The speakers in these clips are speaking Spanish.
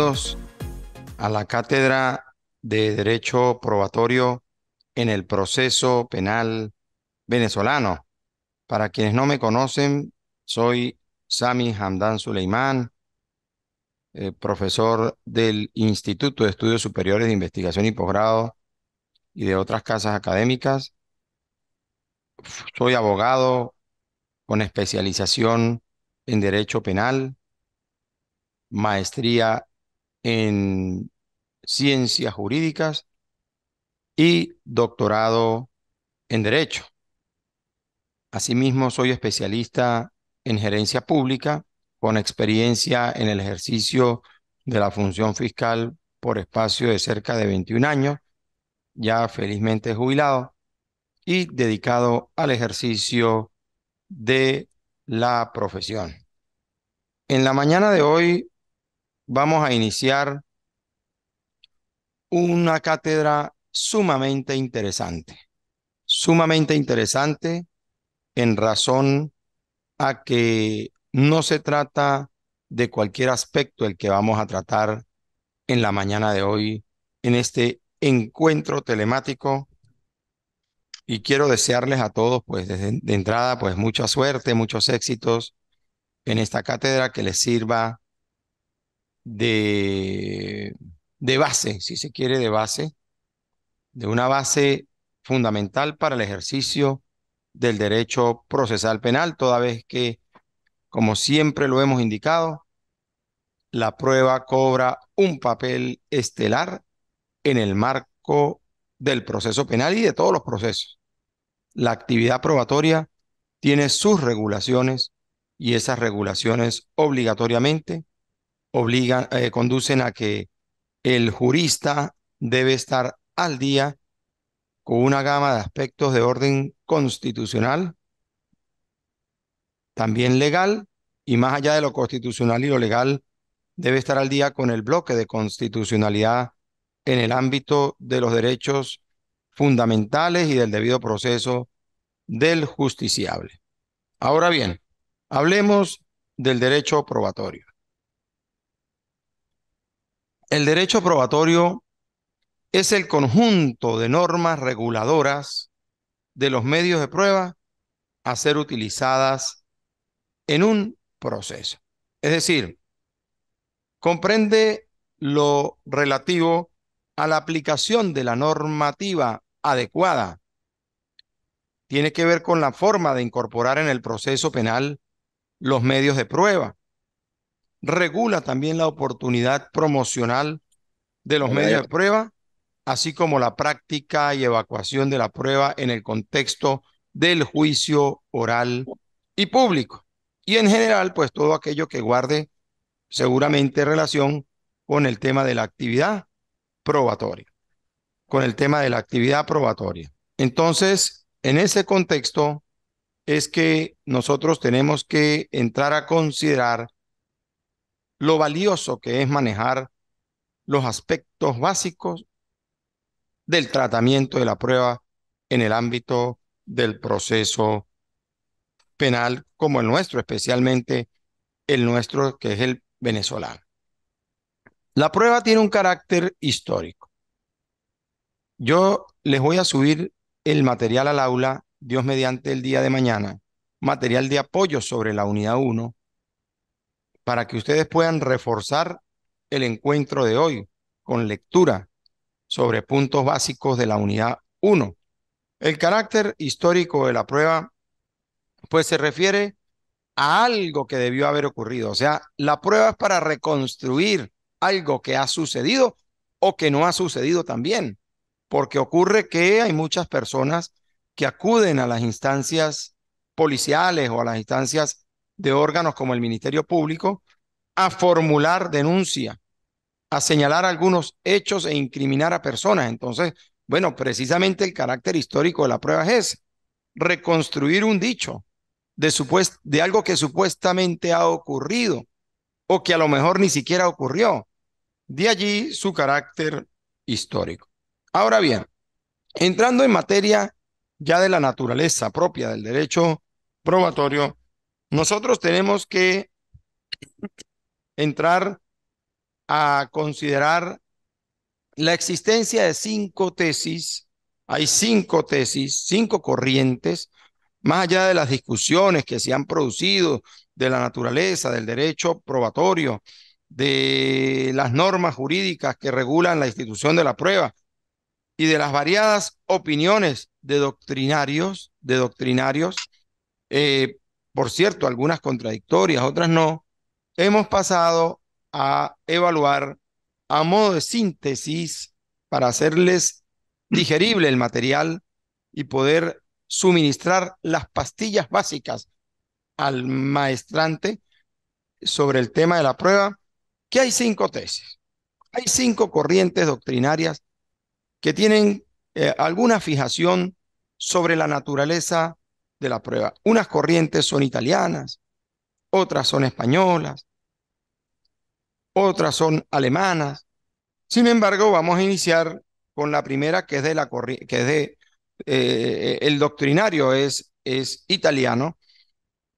A la Cátedra de Derecho Probatorio en el Proceso Penal Venezolano. Para quienes no me conocen, soy Sami Hamdan Suleimán, eh, profesor del Instituto de Estudios Superiores de Investigación y Posgrado y de otras casas académicas. Soy abogado con especialización en Derecho Penal, maestría en Ciencias Jurídicas y doctorado en Derecho. Asimismo, soy especialista en gerencia pública con experiencia en el ejercicio de la función fiscal por espacio de cerca de 21 años, ya felizmente jubilado y dedicado al ejercicio de la profesión. En la mañana de hoy vamos a iniciar una cátedra sumamente interesante, sumamente interesante en razón a que no se trata de cualquier aspecto el que vamos a tratar en la mañana de hoy en este encuentro telemático. Y quiero desearles a todos pues de entrada pues mucha suerte, muchos éxitos en esta cátedra que les sirva de, de base, si se quiere, de base, de una base fundamental para el ejercicio del derecho procesal penal, toda vez que, como siempre lo hemos indicado, la prueba cobra un papel estelar en el marco del proceso penal y de todos los procesos. La actividad probatoria tiene sus regulaciones y esas regulaciones obligatoriamente obligan, eh, conducen a que el jurista debe estar al día con una gama de aspectos de orden constitucional, también legal, y más allá de lo constitucional y lo legal, debe estar al día con el bloque de constitucionalidad en el ámbito de los derechos fundamentales y del debido proceso del justiciable. Ahora bien, hablemos del derecho probatorio. El derecho probatorio es el conjunto de normas reguladoras de los medios de prueba a ser utilizadas en un proceso. Es decir, comprende lo relativo a la aplicación de la normativa adecuada. Tiene que ver con la forma de incorporar en el proceso penal los medios de prueba. Regula también la oportunidad promocional de los medios de prueba así como la práctica y evacuación de la prueba en el contexto del juicio oral y público. Y en general, pues todo aquello que guarde seguramente relación con el tema de la actividad probatoria, con el tema de la actividad probatoria. Entonces, en ese contexto es que nosotros tenemos que entrar a considerar lo valioso que es manejar los aspectos básicos del tratamiento de la prueba en el ámbito del proceso penal como el nuestro, especialmente el nuestro que es el venezolano. La prueba tiene un carácter histórico. Yo les voy a subir el material al aula, Dios mediante el día de mañana, material de apoyo sobre la unidad 1, para que ustedes puedan reforzar el encuentro de hoy con lectura sobre puntos básicos de la unidad 1. El carácter histórico de la prueba, pues se refiere a algo que debió haber ocurrido. O sea, la prueba es para reconstruir algo que ha sucedido o que no ha sucedido también. Porque ocurre que hay muchas personas que acuden a las instancias policiales o a las instancias de órganos como el Ministerio Público a formular denuncia a señalar algunos hechos e incriminar a personas. Entonces, bueno, precisamente el carácter histórico de la prueba es reconstruir un dicho de, de algo que supuestamente ha ocurrido o que a lo mejor ni siquiera ocurrió. De allí su carácter histórico. Ahora bien, entrando en materia ya de la naturaleza propia del derecho probatorio, nosotros tenemos que entrar a considerar la existencia de cinco tesis. Hay cinco tesis, cinco corrientes, más allá de las discusiones que se han producido de la naturaleza, del derecho probatorio, de las normas jurídicas que regulan la institución de la prueba y de las variadas opiniones de doctrinarios, de doctrinarios, eh, por cierto, algunas contradictorias, otras no, hemos pasado a evaluar a modo de síntesis para hacerles digerible el material y poder suministrar las pastillas básicas al maestrante sobre el tema de la prueba, que hay cinco tesis. Hay cinco corrientes doctrinarias que tienen eh, alguna fijación sobre la naturaleza de la prueba. Unas corrientes son italianas, otras son españolas, otras son alemanas. Sin embargo, vamos a iniciar con la primera, que es de la que es de eh, el doctrinario es, es italiano,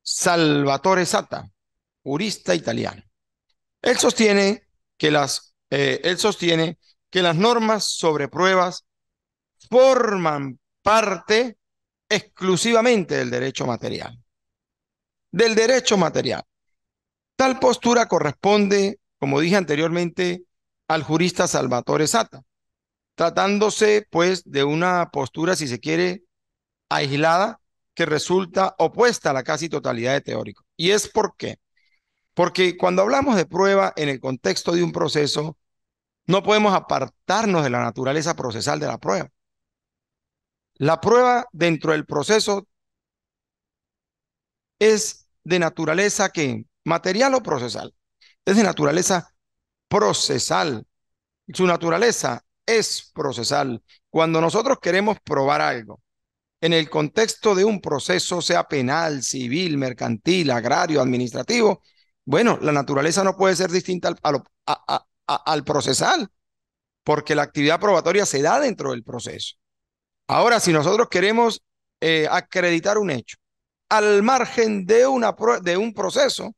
Salvatore Sata, jurista italiano. Él sostiene que las, eh, él sostiene que las normas sobre pruebas forman parte exclusivamente del derecho material. Del derecho material. Tal postura corresponde como dije anteriormente, al jurista Salvatore Sata, tratándose pues de una postura, si se quiere, aislada, que resulta opuesta a la casi totalidad de teórico. ¿Y es por qué? Porque cuando hablamos de prueba en el contexto de un proceso, no podemos apartarnos de la naturaleza procesal de la prueba. La prueba dentro del proceso es de naturaleza que material o procesal es de naturaleza procesal. Su naturaleza es procesal. Cuando nosotros queremos probar algo en el contexto de un proceso, sea penal, civil, mercantil, agrario, administrativo, bueno, la naturaleza no puede ser distinta al, al procesal, porque la actividad probatoria se da dentro del proceso. Ahora, si nosotros queremos eh, acreditar un hecho al margen de, una, de un proceso,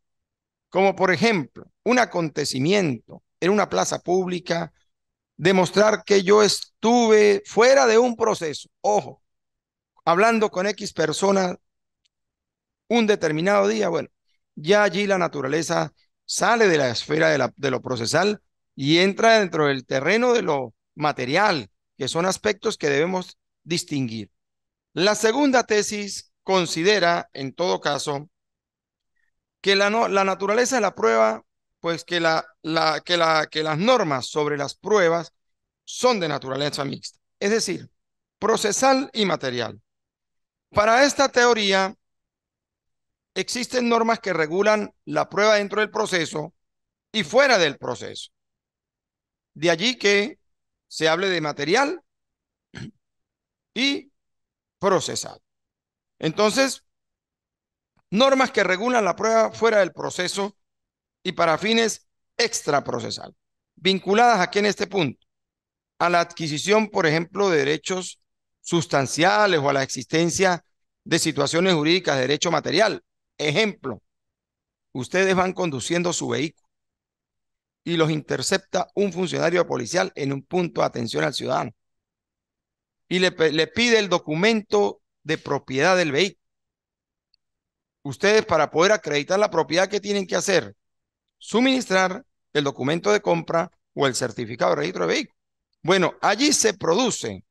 como por ejemplo un acontecimiento en una plaza pública, demostrar que yo estuve fuera de un proceso, ojo, hablando con X persona un determinado día, bueno, ya allí la naturaleza sale de la esfera de, de lo procesal y entra dentro del terreno de lo material, que son aspectos que debemos distinguir. La segunda tesis considera, en todo caso, que la, naturaleza de la prueba, pues que, que las normas sobre las pruebas son de naturaleza mixta, es decir, procesal y material. Para esta teoría, existen normas que regulan la prueba dentro del proceso y fuera del proceso. De allí que se hable de material y procesal. Entonces, normas que regulan la prueba fuera del proceso y para fines extraprocesal, vinculadas aquí en este punto a la adquisición, por ejemplo, de derechos sustanciales o a la existencia de situaciones jurídicas de derecho material. Ejemplo, ustedes van conduciendo su vehículo y los intercepta un funcionario policial en un punto de atención al ciudadano y le, pide el documento de propiedad del vehículo ustedes para poder acreditar la propiedad que tienen que hacer, suministrar el documento de compra o el certificado de registro de vehículo. Bueno, allí se produce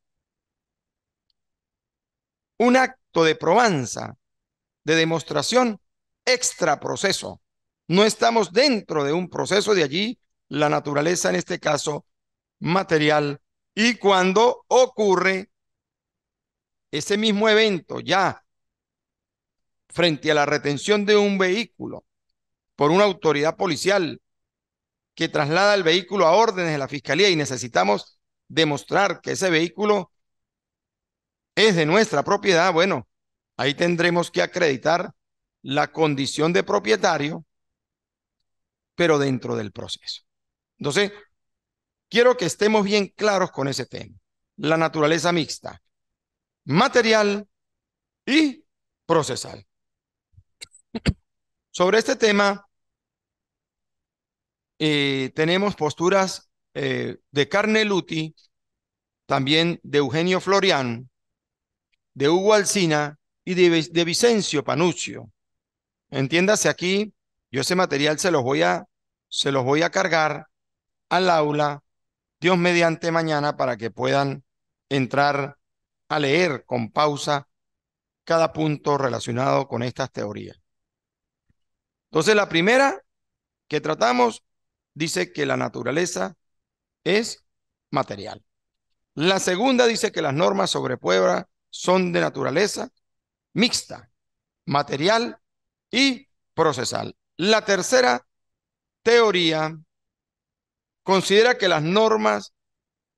un acto de probanza, de demostración extra proceso. No estamos dentro de un proceso de allí, la naturaleza en este caso material. Y cuando ocurre ese mismo evento ya frente a la retención de un vehículo por una autoridad policial que traslada el vehículo a órdenes de la fiscalía y necesitamos demostrar que ese vehículo es de nuestra propiedad, bueno, ahí tendremos que acreditar la condición de propietario, pero dentro del proceso. Entonces, quiero que estemos bien claros con ese tema. La naturaleza mixta, material y procesal. Sobre este tema, eh, tenemos posturas eh, de Carneluti, también de Eugenio Florian, de Hugo Alcina y de, de Vicencio Panuccio. Entiéndase aquí, yo ese material se los voy a, se los voy a cargar al aula, Dios mediante mañana, para que puedan entrar a leer con pausa cada punto relacionado con estas teorías. Entonces, la primera que tratamos dice que la naturaleza es material. La segunda dice que las normas sobre prueba son de naturaleza mixta, material y procesal. La tercera teoría considera que las normas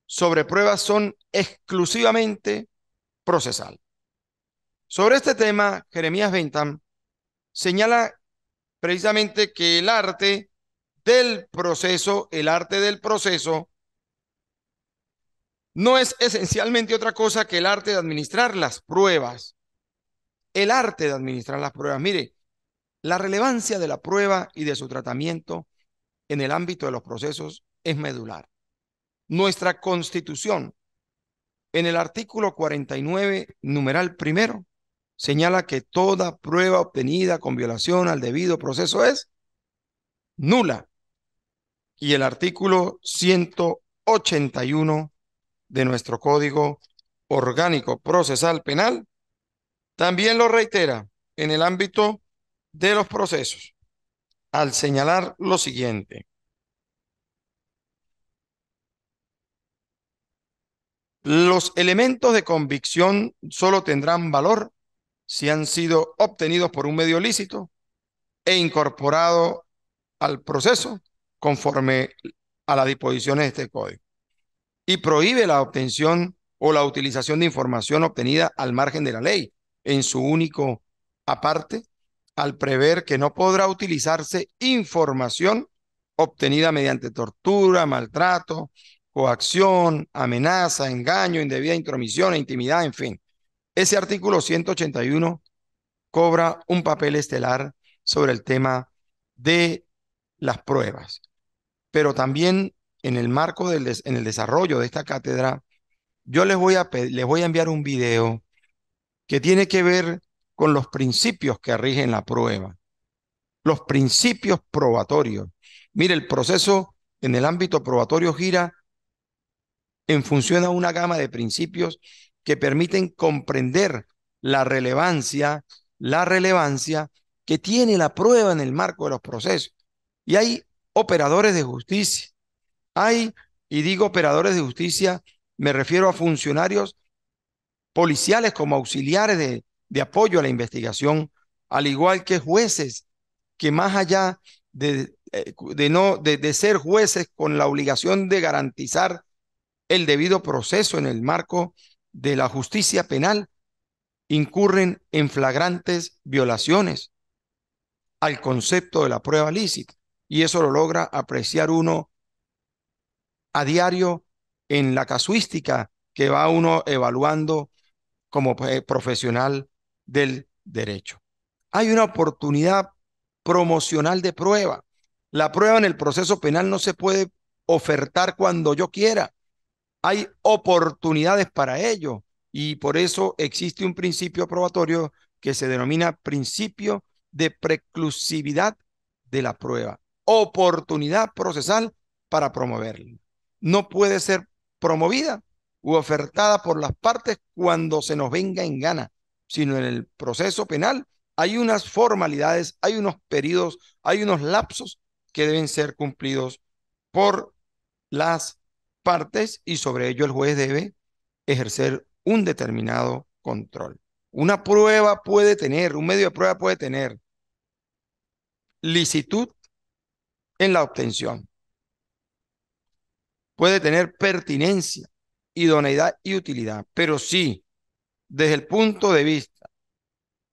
sobre pruebas son exclusivamente procesal. Sobre este tema, Jeremías Bentham señala precisamente que el arte del proceso, el arte del proceso, no es esencialmente otra cosa que el arte de administrar las pruebas. El arte de administrar las pruebas. Mire, la relevancia de la prueba y de su tratamiento en el ámbito de los procesos es medular. Nuestra constitución, en el artículo 49, numeral primero, señala que toda prueba obtenida con violación al debido proceso es nula. Y el artículo 181 de nuestro Código Orgánico Procesal Penal también lo reitera en el ámbito de los procesos al señalar lo siguiente. Los elementos de convicción solo tendrán valor si han sido obtenidos por un medio lícito e incorporado al proceso conforme a las disposiciones de este código. Y prohíbe la obtención o la utilización de información obtenida al margen de la ley en su único aparte, al prever que no podrá utilizarse información obtenida mediante tortura, maltrato, coacción, amenaza, engaño, indebida intromisión e intimidad, en fin. Ese artículo 181 cobra un papel estelar sobre el tema de las pruebas. Pero también en el marco del en el desarrollo de esta cátedra, yo les voy, a les voy a enviar un video que tiene que ver con los principios que rigen la prueba, los principios probatorios. Mire, el proceso en el ámbito probatorio gira en función a una gama de principios que permiten comprender la relevancia, la relevancia que tiene la prueba en el marco de los procesos. Y hay operadores de justicia, hay, y digo operadores de justicia, me refiero a funcionarios policiales como auxiliares de, de apoyo a la investigación, al igual que jueces que más allá de, eh, de no, de, de ser jueces con la obligación de garantizar el debido proceso en el marco de la justicia penal, incurren en flagrantes violaciones al concepto de la prueba lícita. Y eso lo logra apreciar uno a diario en la casuística que va uno evaluando como eh, profesional del derecho. Hay una oportunidad promocional de prueba. La prueba en el proceso penal no se puede ofertar cuando yo quiera hay oportunidades para ello y por eso existe un principio probatorio que se denomina principio de preclusividad de la prueba, oportunidad procesal para promoverla. No puede ser promovida u ofertada por las partes cuando se nos venga en gana, sino en el proceso penal hay unas formalidades, hay unos periodos, hay unos lapsos que deben ser cumplidos por las partes y sobre ello el juez debe ejercer un determinado control. Una prueba puede tener, un medio de prueba puede tener licitud en la obtención. Puede tener pertinencia, idoneidad y utilidad, pero sí, desde el punto de vista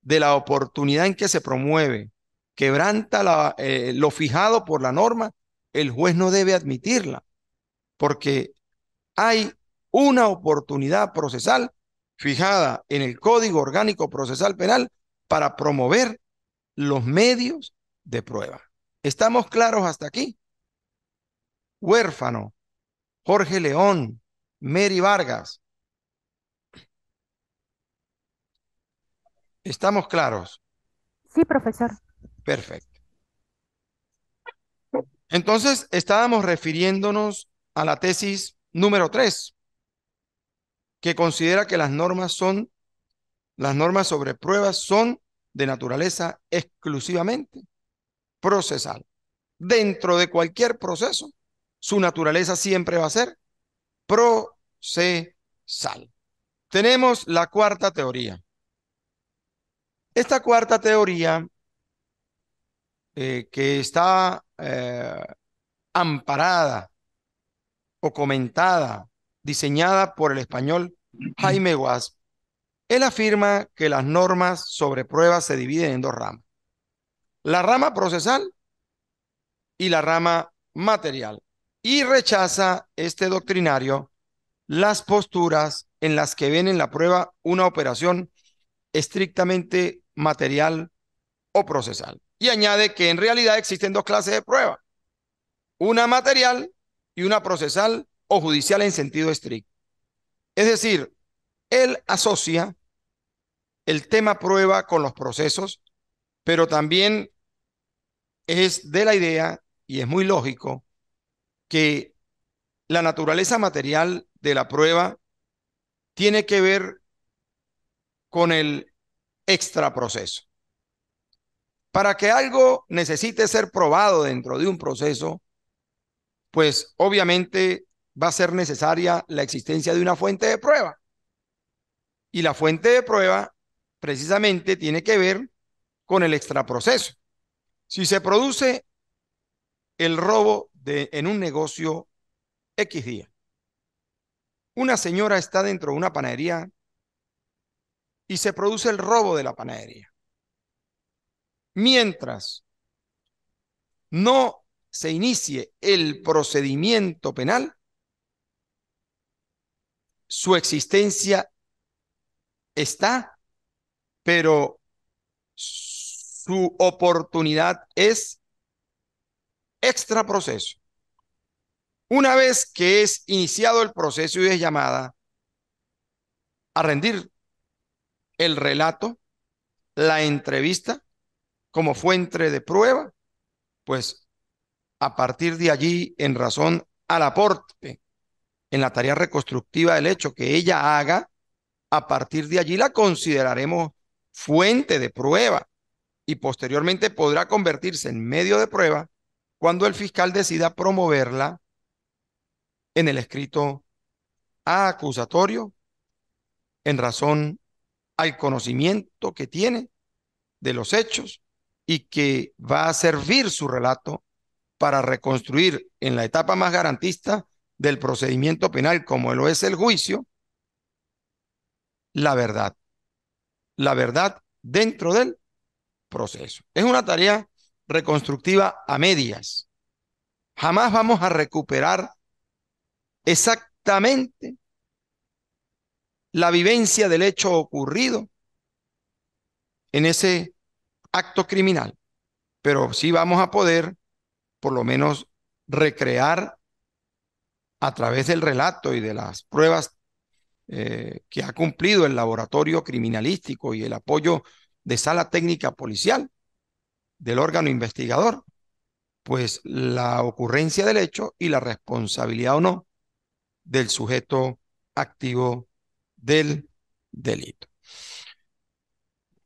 de la oportunidad en que se promueve, quebranta eh, lo fijado por la norma, el juez no debe admitirla porque hay una oportunidad procesal fijada en el Código Orgánico Procesal Penal para promover los medios de prueba. ¿Estamos claros hasta aquí? Huérfano, Jorge León, Mary Vargas. ¿Estamos claros? Sí, profesor. Perfecto. Entonces, estábamos refiriéndonos a la tesis número 3, que considera que las normas son, las normas sobre pruebas son de naturaleza exclusivamente procesal. Dentro de cualquier proceso, su naturaleza siempre va a ser procesal. Tenemos la cuarta teoría. Esta cuarta teoría, eh, que está eh, amparada o comentada, diseñada por el español Jaime Guas, él afirma que las normas sobre pruebas se dividen en dos ramas. La rama procesal y la rama material. Y rechaza este doctrinario las posturas en las que ven en la prueba una operación estrictamente material o procesal. Y añade que en realidad existen dos clases de prueba, una material y una procesal o judicial en sentido estricto. Es decir, él asocia el tema prueba con los procesos, pero también es de la idea, y es muy lógico, que la naturaleza material de la prueba tiene que ver con el extraproceso. Para que algo necesite ser probado dentro de un proceso, pues obviamente va a ser necesaria la existencia de una fuente de prueba. Y la fuente de prueba precisamente tiene que ver con el extraproceso. Si se produce el robo de, en un negocio X día, una señora está dentro de una panadería y se produce el robo de la panadería. Mientras no se inicie el procedimiento penal, su existencia está, pero su oportunidad es extra proceso. Una vez que es iniciado el proceso y es llamada a rendir el relato, la entrevista como fuente de prueba, pues a partir de allí, en razón al aporte en la tarea reconstructiva del hecho que ella haga, a partir de allí la consideraremos fuente de prueba y posteriormente podrá convertirse en medio de prueba cuando el fiscal decida promoverla en el escrito acusatorio en razón al conocimiento que tiene de los hechos y que va a servir su relato para reconstruir en la etapa más garantista del procedimiento penal, como lo es el juicio, la verdad. La verdad dentro del proceso. Es una tarea reconstructiva a medias. Jamás vamos a recuperar exactamente la vivencia del hecho ocurrido en ese acto criminal, pero sí vamos a poder por lo menos recrear a través del relato y de las pruebas eh, que ha cumplido el laboratorio criminalístico y el apoyo de sala técnica policial del órgano investigador, pues la ocurrencia del hecho y la responsabilidad o no del sujeto activo del delito.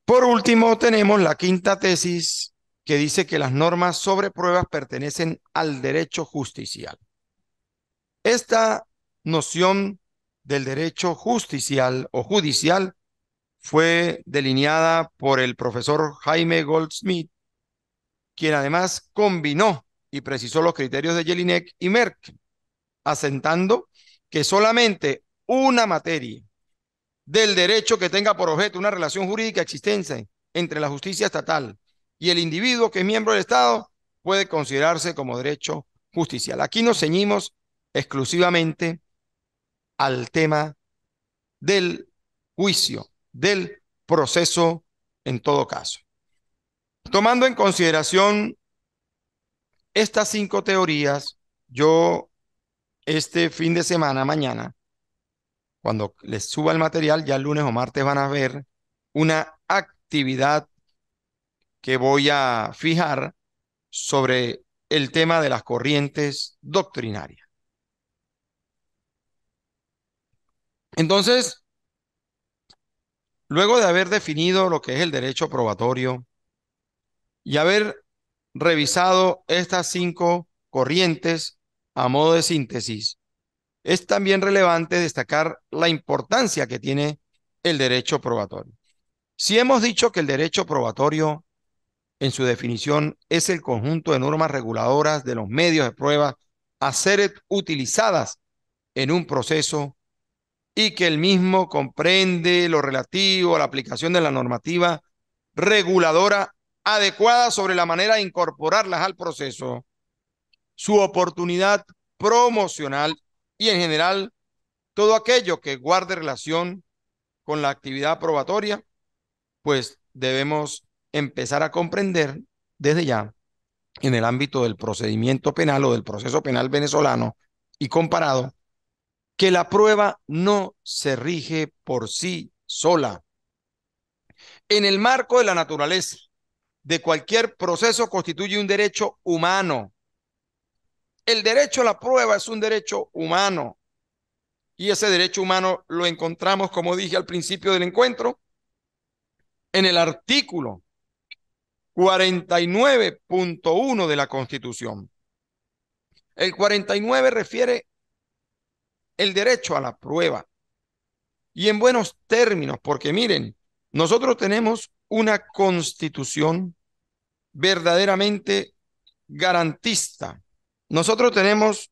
Por último, tenemos la quinta tesis que dice que las normas sobre pruebas pertenecen al derecho justicial. Esta noción del derecho justicial o judicial fue delineada por el profesor Jaime Goldsmith, quien además combinó y precisó los criterios de Jelinek y Merck, asentando que solamente una materia del derecho que tenga por objeto una relación jurídica existente entre la justicia estatal y el individuo que es miembro del Estado puede considerarse como derecho justicial. Aquí nos ceñimos exclusivamente al tema del juicio, del proceso en todo caso. Tomando en consideración estas cinco teorías, yo este fin de semana, mañana, cuando les suba el material, ya el lunes o martes van a ver una actividad que voy a fijar sobre el tema de las corrientes doctrinarias. Entonces, luego de haber definido lo que es el derecho probatorio y haber revisado estas cinco corrientes a modo de síntesis, es también relevante destacar la importancia que tiene el derecho probatorio. Si hemos dicho que el derecho probatorio, en su definición, es el conjunto de normas reguladoras de los medios de prueba a ser utilizadas en un proceso y que el mismo comprende lo relativo a la aplicación de la normativa reguladora adecuada sobre la manera de incorporarlas al proceso, su oportunidad promocional y en general todo aquello que guarde relación con la actividad probatoria, pues debemos empezar a comprender desde ya en el ámbito del procedimiento penal o del proceso penal venezolano y comparado que la prueba no se rige por sí sola. En el marco de la naturaleza de cualquier proceso constituye un derecho humano. El derecho a la prueba es un derecho humano. Y ese derecho humano lo encontramos, como dije al principio del encuentro, en el artículo 49.1 de la Constitución. El 49 refiere el derecho a la prueba. Y en buenos términos, porque miren, nosotros tenemos una constitución verdaderamente garantista. Nosotros tenemos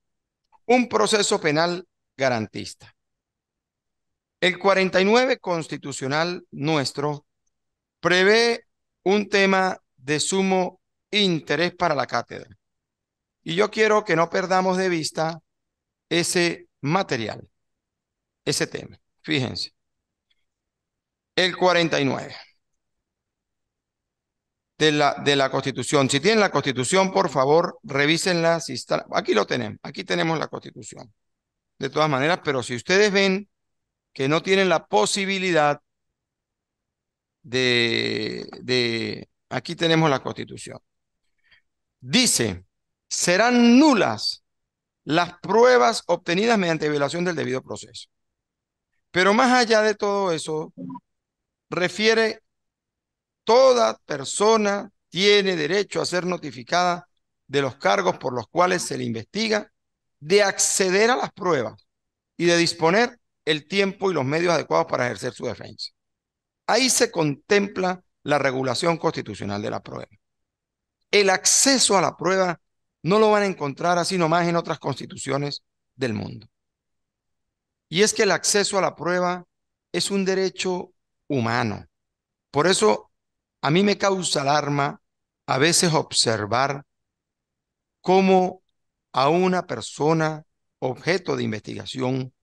un proceso penal garantista. El 49 constitucional nuestro prevé un tema de sumo interés para la cátedra. Y yo quiero que no perdamos de vista ese material. Ese tema. Fíjense. El 49 de la, de la Constitución. Si tienen la Constitución, por favor, revísenla. Si está, aquí lo tenemos. Aquí tenemos la Constitución. De todas maneras, pero si ustedes ven que no tienen la posibilidad de, de aquí tenemos la Constitución. Dice, serán nulas las pruebas obtenidas mediante violación del debido proceso. Pero más allá de todo eso, refiere toda persona tiene derecho a ser notificada de los cargos por los cuales se le investiga, de acceder a las pruebas y de disponer el tiempo y los medios adecuados para ejercer su defensa. Ahí se contempla la regulación constitucional de la prueba. El acceso a la prueba no lo van a encontrar así nomás en otras constituciones del mundo. Y es que el acceso a la prueba es un derecho humano. Por eso a mí me causa alarma a veces observar cómo a una persona objeto de investigación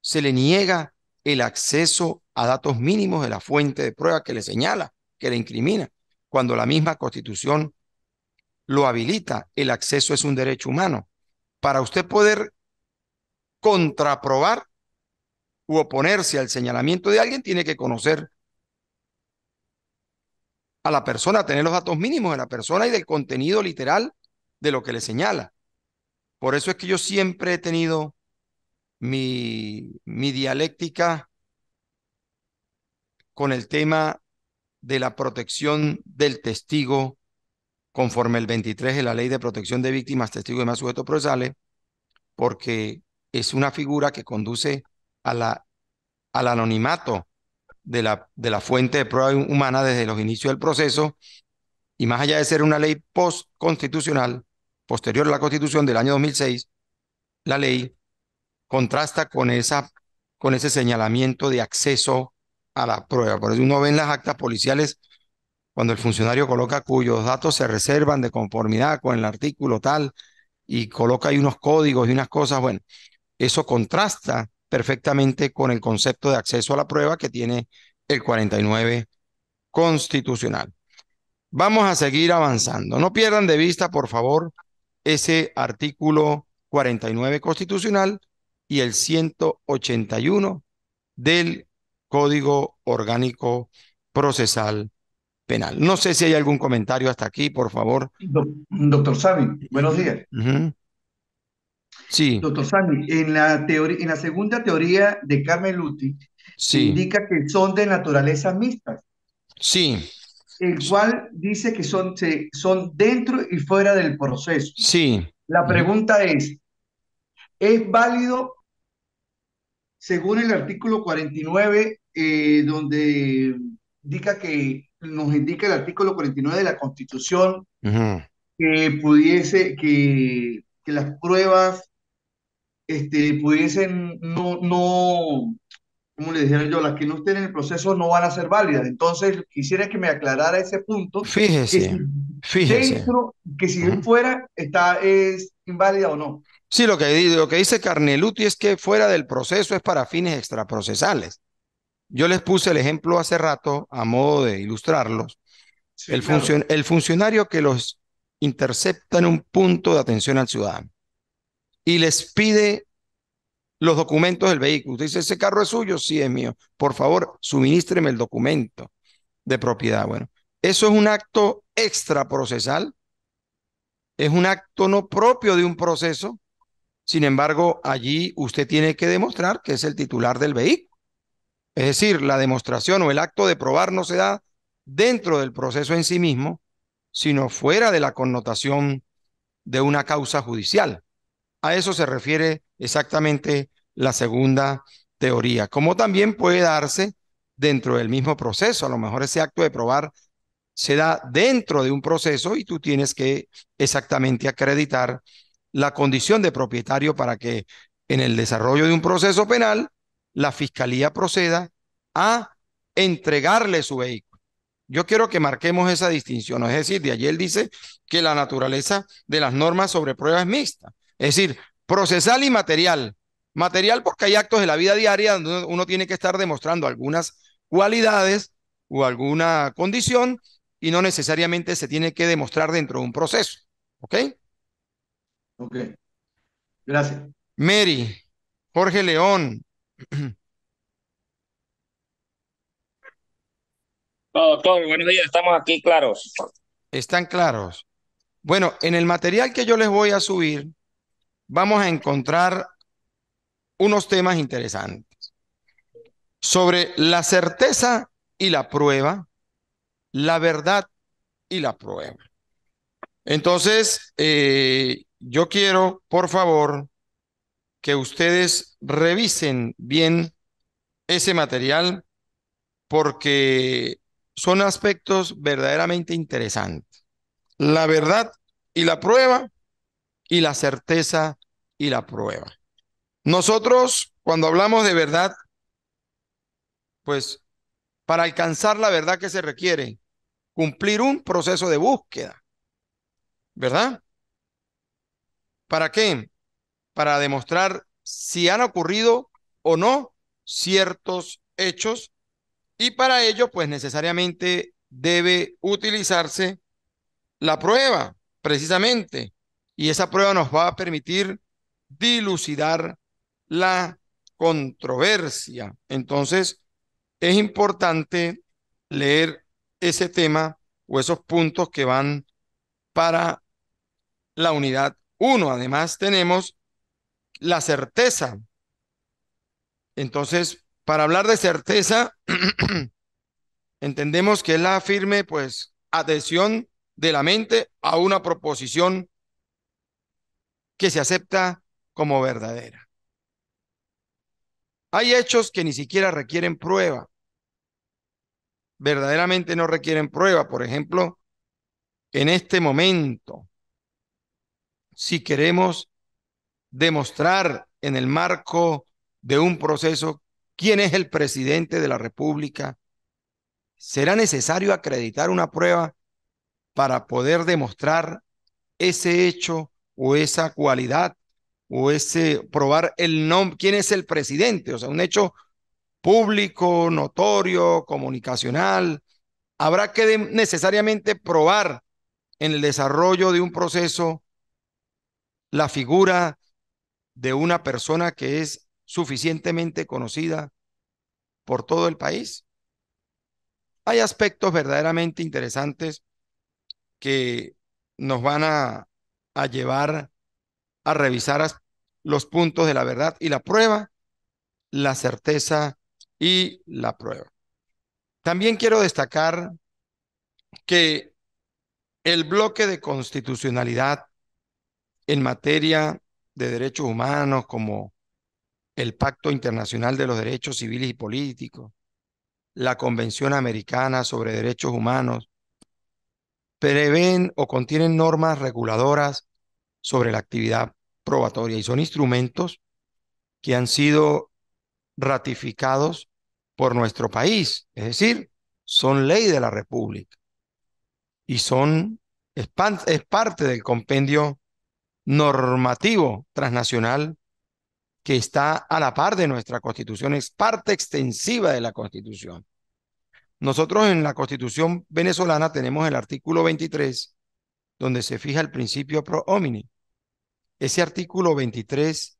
se le niega el acceso a datos mínimos de la fuente de prueba que le señala, que le incrimina, cuando la misma constitución lo habilita. El acceso es un derecho humano. Para usted poder contraprobar u oponerse al señalamiento de alguien, tiene que conocer a la persona, tener los datos mínimos de la persona y del contenido literal de lo que le señala. Por eso es que yo siempre he tenido mi, mi dialéctica con el tema de la protección del testigo conforme el 23 de la Ley de Protección de Víctimas, Testigos y demás sujetos procesales, porque es una figura que conduce a la, al anonimato de la, de la fuente de prueba humana desde los inicios del proceso, y más allá de ser una ley postconstitucional, posterior a la Constitución del año 2006, la ley contrasta con, esa, con ese señalamiento de acceso a la prueba. Por eso uno ve en las actas policiales cuando el funcionario coloca cuyos datos se reservan de conformidad con el artículo tal y coloca ahí unos códigos y unas cosas, bueno, eso contrasta perfectamente con el concepto de acceso a la prueba que tiene el 49 constitucional. Vamos a seguir avanzando. No pierdan de vista, por favor, ese artículo 49 constitucional y el 181 del Código Orgánico Procesal Penal. No sé si hay algún comentario hasta aquí, por favor. Doctor Sami, buenos días. Sí. Doctor Sami, en la, teoría, en la segunda teoría de Carmen Luti, sí. indica que son de naturaleza mixta. Sí. El cual dice que son, son dentro y fuera del proceso. Sí. La pregunta es, ¿es válido según el artículo 49, eh, donde indica que nos indica el artículo 49 de la Constitución que pudiese, que, que, las pruebas este, pudiesen no, no, como le dijeron yo, las que no estén en el proceso no van a ser válidas. Entonces, quisiera que me aclarara ese punto. Fíjese, que si fíjese. Dentro, que si fuera, está, es inválida o no. Sí, lo que, lo que dice Carneluti es que fuera del proceso es para fines extraprocesales. Yo les puse el ejemplo hace rato a modo de ilustrarlos. el, el funcionario que los intercepta en un punto de atención al ciudadano y les pide los documentos del vehículo. Usted dice, ¿ese carro es suyo? Sí, es mío. Por favor, suministreme el documento de propiedad. Bueno, eso es un acto extraprocesal. Es un acto no propio de un proceso. Sin embargo, allí usted tiene que demostrar que es el titular del vehículo. Es decir, la demostración o el acto de probar no se da dentro del proceso en sí mismo, sino fuera de la connotación de una causa judicial. A eso se refiere exactamente la segunda teoría, como también puede darse dentro del mismo proceso. A lo mejor ese acto de probar se da dentro de un proceso y tú tienes que exactamente acreditar la condición de propietario para que en el desarrollo de un proceso penal la fiscalía proceda a entregarle su vehículo. Yo quiero que marquemos esa distinción, es decir, de él dice que la naturaleza de las normas sobre pruebas es mixta, es decir, procesal y material. Material porque hay actos de la vida diaria donde uno tiene que estar demostrando algunas cualidades o alguna condición y no necesariamente se tiene que demostrar dentro de un proceso. ¿Ok? Ok. Gracias. Mary, Jorge León, Doctor, buenos días, estamos aquí claros. Están claros. Bueno, en el material que yo les voy a subir, vamos a encontrar unos temas interesantes sobre la certeza y la prueba, la verdad y la prueba. Entonces, eh, yo quiero, por favor, que ustedes revisen bien ese material porque son aspectos verdaderamente interesantes. La verdad y la prueba y la certeza y la prueba. Nosotros, cuando hablamos de verdad, pues para alcanzar la verdad que se requiere, cumplir un proceso de búsqueda, ¿verdad? ¿Para qué? Para demostrar si han ocurrido o no ciertos hechos y para ello, pues necesariamente debe utilizarse la prueba, precisamente, y esa prueba nos va a permitir dilucidar la controversia. Entonces, es importante leer ese tema o esos puntos que van para la unidad 1. Además, tenemos la certeza. Entonces, para hablar de certeza, entendemos que es la firme, pues, adhesión de la mente a una proposición que se acepta como verdadera. Hay hechos que ni siquiera requieren prueba. Verdaderamente no requieren prueba. Por ejemplo, en este momento, si queremos demostrar en el marco de un proceso quién es el presidente de la República, será necesario acreditar una prueba para poder demostrar ese hecho o esa cualidad o ese probar el nombre, quién es el presidente, o sea, un hecho público, notorio, comunicacional. Habrá que necesariamente probar en el desarrollo de un proceso la figura de una persona que es suficientemente conocida por todo el país. Hay aspectos verdaderamente interesantes que nos van a, a llevar a revisar los puntos de la verdad y la prueba, la certeza y la prueba. También quiero destacar que el bloque de constitucionalidad en materia de derechos humanos como el Pacto Internacional de los Derechos Civiles y Políticos, la Convención Americana sobre Derechos Humanos, prevén o contienen normas reguladoras sobre la actividad probatoria y son instrumentos que han sido ratificados por nuestro país, es decir, son ley de la República y son, es, es parte del compendio normativo transnacional que está a la par de nuestra constitución, es parte extensiva de la constitución. Nosotros en la constitución venezolana tenemos el artículo 23, donde se fija el principio pro homini. Ese artículo 23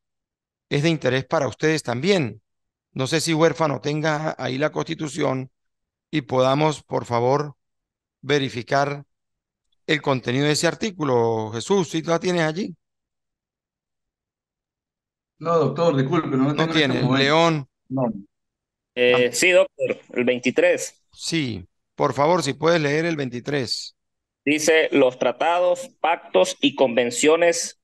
es de interés para ustedes también. No sé si huérfano tenga ahí la constitución y podamos, por favor, verificar el contenido de ese artículo. Jesús, si tú la tienes allí. No, doctor, disculpe, no, no este tiene. León. No. Eh, sí, doctor, el 23. Sí, por favor, si puedes leer el 23. Dice los tratados, pactos y convenciones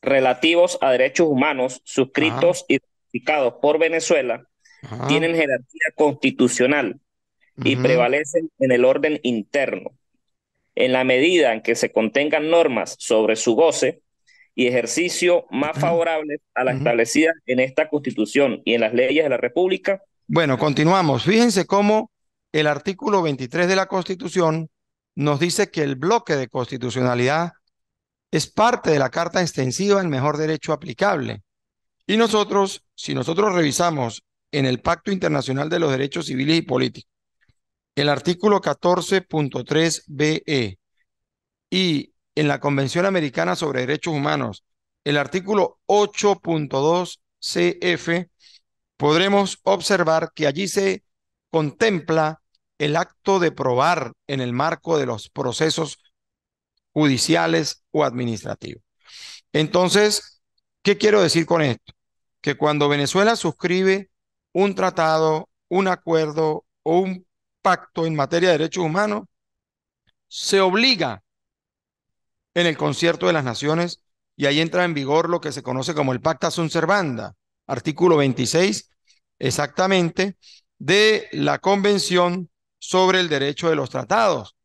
relativos a derechos humanos suscritos y ratificados por Venezuela tienen jerarquía constitucional y prevalecen en el orden interno. En la medida en que se contengan normas sobre su goce y ejercicio más favorables a la establecida en esta Constitución y en las leyes de la República. Bueno, continuamos. Fíjense cómo el artículo 23 de la Constitución nos dice que el bloque de constitucionalidad es parte de la Carta Extensiva del Mejor Derecho Aplicable. Y nosotros, si nosotros revisamos en el Pacto Internacional de los Derechos Civiles y Políticos, el artículo 14.3 BE y en la Convención Americana sobre Derechos Humanos, el artículo 8.2 CF, podremos observar que allí se contempla el acto de probar en el marco de los procesos judiciales o administrativos. Entonces, ¿qué quiero decir con esto? Que cuando Venezuela suscribe un tratado, un acuerdo o un pacto en materia de derechos humanos, se obliga en el concierto de las naciones y ahí entra en vigor lo que se conoce como el Pacta Sunt Servanda, artículo 26 exactamente de la Convención sobre el Derecho de los Tratados,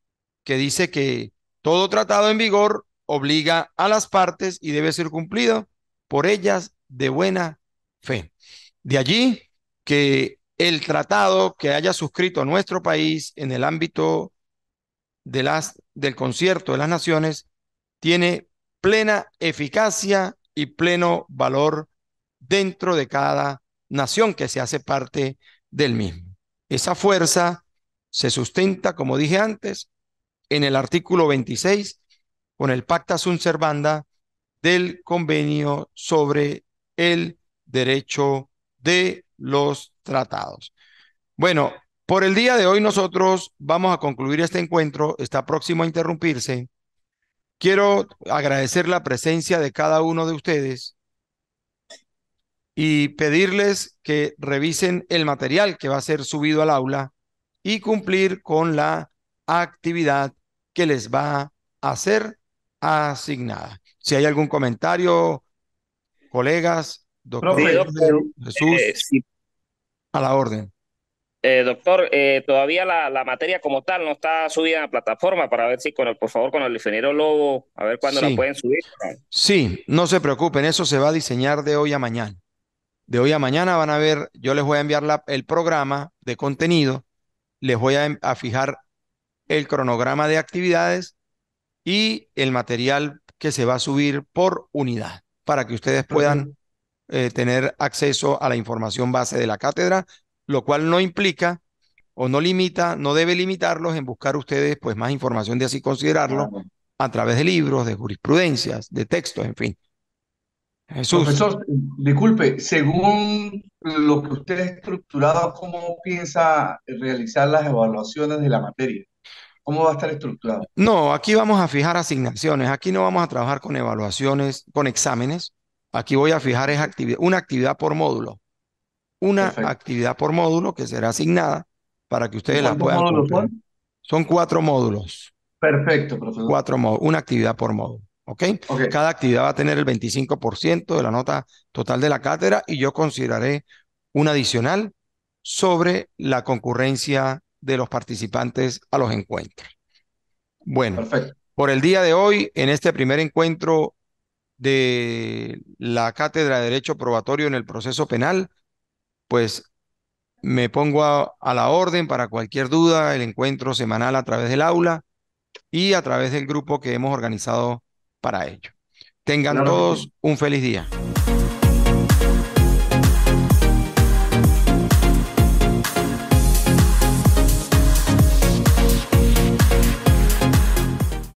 que dice que todo tratado en vigor obliga a las partes y debe ser cumplido por ellas de buena fe. De allí que el tratado que haya suscrito nuestro país en el ámbito del concierto de las naciones tiene plena eficacia y pleno valor dentro de cada nación que se hace parte del mismo. Esa fuerza se sustenta, como dije antes, en el artículo 26 con el Pacta Sunt Servanda del convenio sobre el derecho de los tratados. Bueno, por el día de hoy nosotros vamos a concluir este encuentro, está próximo a interrumpirse. Quiero agradecer la presencia de cada uno de ustedes y pedirles que revisen el material que va a ser subido al aula y cumplir con la actividad que les va a ser asignada. Si hay algún comentario, colegas, doctor, Jesús, eh, a la orden. Eh, doctor, eh, todavía la, la, materia como tal no está subida en la plataforma para ver si, con el, por favor, con el ingeniero Lobo, a ver cuándo la pueden subir. Sí, no se preocupen, eso se va a diseñar de hoy a mañana. De hoy a mañana van a ver, yo les voy a enviar la, el programa de contenido, les voy a, a fijar el cronograma de actividades y el material que se va a subir por unidad para que ustedes puedan eh, tener acceso a la información base de la cátedra, lo cual no implica o no limita, no debe limitarlos en buscar ustedes pues más información de así considerarlo a través de libros, de jurisprudencias, de textos, en fin. Jesús. Profesor, disculpe, según lo que usted ha estructurado, ¿cómo piensa realizar las evaluaciones de la materia? ¿Cómo va a estar estructurado? No, aquí vamos a fijar asignaciones. Aquí no vamos a trabajar con evaluaciones, con exámenes. Aquí voy a fijar es una actividad por módulo. Una actividad por módulo que será asignada para que ustedes la puedan cumplir. Son cuatro módulos. Perfecto, profesor. Cuatro módulos, una actividad por módulo. ¿ok? Cada actividad va a tener el 25% de la nota total de la cátedra y yo consideraré un adicional sobre la concurrencia de los participantes a los encuentros. Bueno, por el día de hoy, en este primer encuentro de la Cátedra de Derecho Probatorio en el proceso penal, pues me pongo a, a, la orden para cualquier duda, el encuentro semanal a través del aula y a través del grupo que hemos organizado para ello. Tengan todos un feliz día.